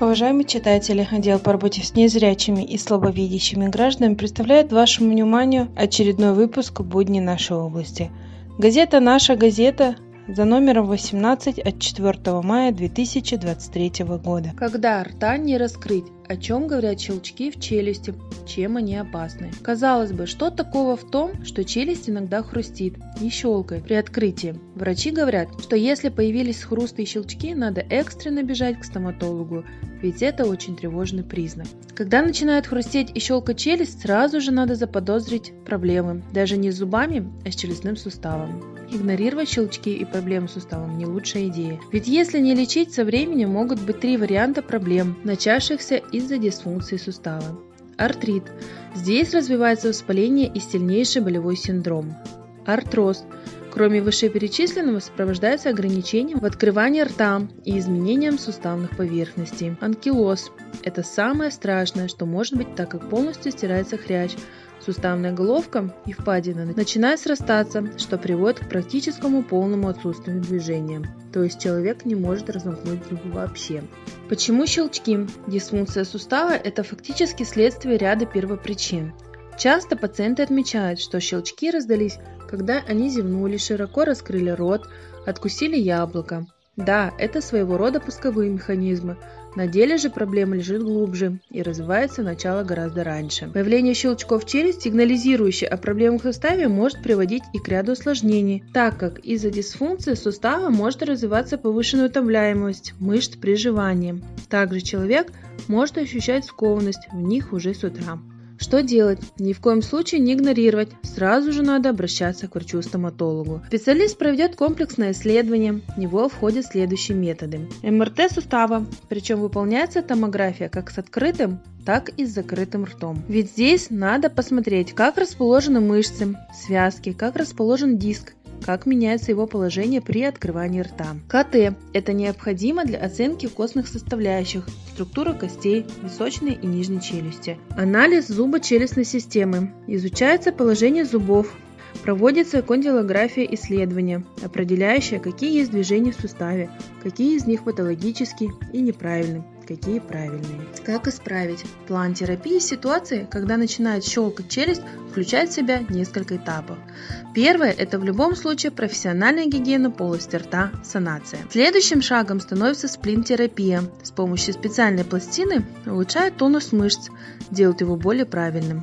Уважаемые читатели, отдел по работе с незрячими и слабовидящими гражданами представляет вашему вниманию очередной выпуск «Будни нашей области». Газета «Наша газета» за номером 18 от 4 мая 2023 года. Когда рта не раскрыть, о чем говорят щелчки в челюсти, чем они опасны. Казалось бы, что такого в том, что челюсть иногда хрустит и щелкает при открытии? Врачи говорят, что если появились хрусты и щелчки, надо экстренно бежать к стоматологу, ведь это очень тревожный признак. Когда начинает хрустеть и щелкать челюсть, сразу же надо заподозрить проблемы, даже не с зубами, а с челюстным суставом. Игнорировать щелчки и проблемы с суставом не лучшая идея. Ведь если не лечить, со временем могут быть три варианта проблем, начавшихся из-за дисфункции сустава. Артрит. Здесь развивается воспаление и сильнейший болевой синдром. Артроз. Кроме вышеперечисленного, сопровождается ограничением в открывании рта и изменением суставных поверхностей. Анкилоз – это самое страшное, что может быть, так как полностью стирается хрящ, Суставная головка и впадина начинают срастаться, что приводит к практическому полному отсутствию движения, то есть человек не может разомкнуть зубы вообще. Почему щелчки? Дисфункция сустава – это фактически следствие ряда первопричин. Часто пациенты отмечают, что щелчки раздались, когда они зевнули, широко раскрыли рот, откусили яблоко. Да, это своего рода пусковые механизмы, на деле же проблема лежит глубже и развивается начало гораздо раньше. Появление щелчков челюсти, сигнализирующее о проблемах в суставе, может приводить и к ряду осложнений, так как из-за дисфункции сустава может развиваться повышенная утомляемость мышц при жевании. Также человек может ощущать скованность в них уже с утра. Что делать? Ни в коем случае не игнорировать. Сразу же надо обращаться к врачу-стоматологу. Специалист проведет комплексное исследование. В него входят следующие методы. МРТ сустава, причем выполняется томография как с открытым, так и с закрытым ртом. Ведь здесь надо посмотреть, как расположены мышцы, связки, как расположен диск, как меняется его положение при открывании рта. КТ – это необходимо для оценки костных составляющих, структуры костей, височной и нижней челюсти. Анализ зубочелюстной системы. Изучается положение зубов, Проводится кондилография исследования, определяющая, какие есть движения в суставе, какие из них патологические и неправильные какие правильные. Как исправить? План терапии – ситуации, когда начинает щелкать челюсть, включает в себя несколько этапов. Первое – это в любом случае профессиональная гигиена полости рта, санация. Следующим шагом становится сплин-терапия. С помощью специальной пластины улучшает тонус мышц, делает его более правильным.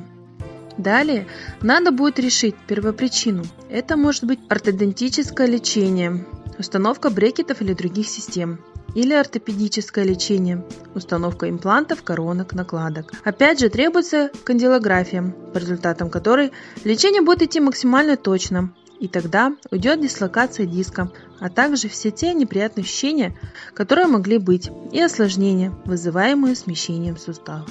Далее надо будет решить первопричину. Это может быть ортодонтическое лечение, установка брекетов или других систем или ортопедическое лечение, установка имплантов, коронок, накладок. Опять же требуется кандилография, по результатам которой лечение будет идти максимально точно, и тогда уйдет дислокация диска, а также все те неприятные ощущения, которые могли быть, и осложнения, вызываемые смещением суставов.